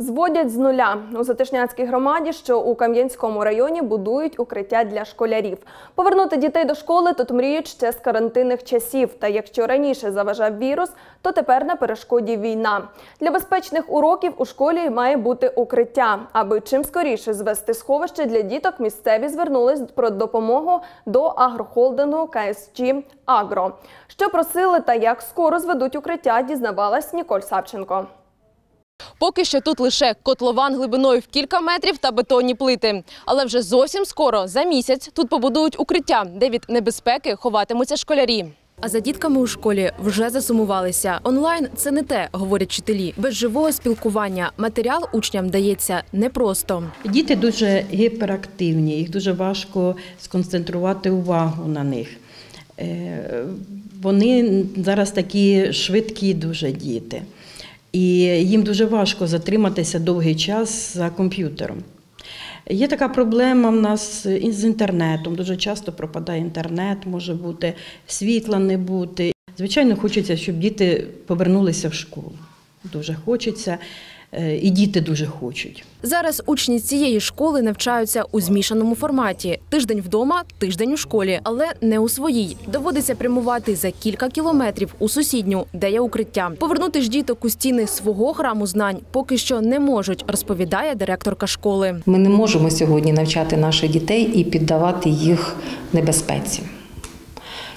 Зводять з нуля у Затишняцькій громаді, що у Кам'янському районі будують укриття для школярів. Повернути дітей до школи тут мріють ще з карантинних часів. Та якщо раніше заважав вірус, то тепер на перешкоді війна. Для безпечних уроків у школі має бути укриття. Аби чим скоріше звести сховище для діток, місцеві звернулись про допомогу до агрохолдингу КСЧ Агро. Що просили та як скоро зведуть укриття, дізнавалась Ніколь Савченко. Поки що тут лише котлован глибиною в кілька метрів та бетонні плити. Але вже зовсім скоро, за місяць, тут побудують укриття, де від небезпеки ховатимуться школярі. А за дітками у школі вже засумувалися. Онлайн це не те, говорять вчителі. Без живого спілкування матеріал учням дається непросто. Діти дуже гіперактивні, їх дуже важко сконцентрувати увагу на них. Е, Вони зараз такі швидкі дуже діти. І їм дуже важко затриматися довгий час за комп'ютером. Є така проблема в нас із інтернетом. Дуже часто пропадає інтернет, може бути, світла не бути. Звичайно, хочеться, щоб діти повернулися в школу. Дуже хочеться, і діти дуже хочуть. Зараз учні цієї школи навчаються у змішаному форматі: тиждень вдома, тиждень у школі, але не у своїй. Доводиться прямувати за кілька кілометрів у сусідню, де є укриття. Повернути ж діток у стіни свого храму знань поки що не можуть, розповідає директорка школи. Ми не можемо сьогодні навчати наших дітей і піддавати їх небезпеці.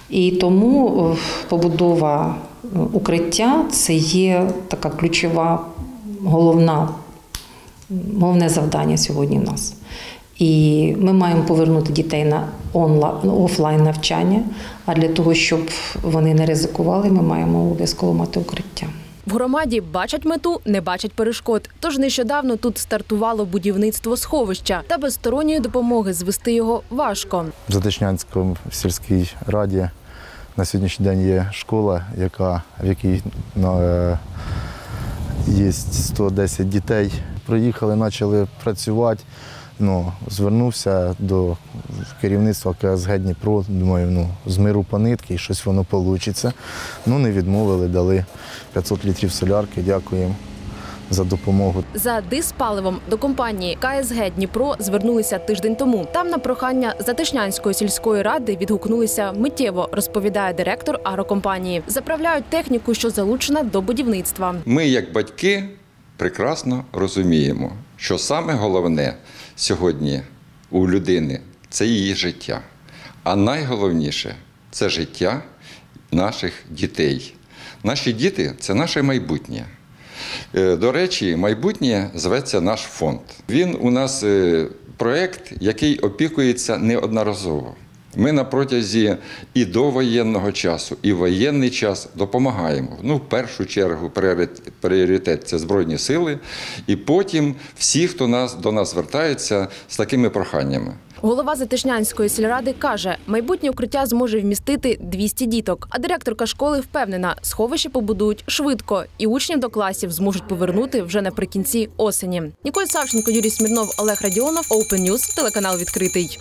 І тому е, побудова е, укриття це є така ключова, головна, головне завдання сьогодні в нас. І ми маємо повернути дітей на онлайн офлайн навчання. А для того, щоб вони не ризикували, ми маємо обов'язково мати укриття. В громаді бачать мету, не бачать перешкод. Тож нещодавно тут стартувало будівництво сховища, та без сторонньої допомоги звести його важко. В Затишнянському сільській раді на сьогоднішній день є школа, яка, в якій е, є 110 дітей. Приїхали, почали працювати. Ну, звернувся до керівництва КСГ Дніпро. Думаю, ну, з миру по нитки і щось воно вийде. Ну, не відмовили, дали 500 літрів солярки. Дякуємо за допомогу. За диспаливом до компанії КСГ Дніпро звернулися тиждень тому. Там на прохання Затишнянської сільської ради відгукнулися миттєво, розповідає директор агрокомпанії. Заправляють техніку, що залучена до будівництва. Ми, як батьки, прекрасно розуміємо, що саме головне сьогодні у людини це її життя. А найголовніше це життя наших дітей. Наші діти це наше майбутнє. Е, До речі, майбутнє зветься наш фонд. Він у нас проект, який опікується неодноразово. Ми на протязі і довоєнного часу, і воєнний час допомагаємо. Ну, в першу чергу, пріоритет це Збройні сили, і потім всі, хто нас, до нас звертається з такими проханнями. Голова Затишнянської сільради каже, майбутнє укриття зможе вмістити 200 діток. А директорка школи впевнена, сховище побудують швидко, і учнів до класів зможуть повернути вже наприкінці осені. Ніколь Савченко, Юрій Смірнов, Олег Радіонов, Open News, телеканал відкритий.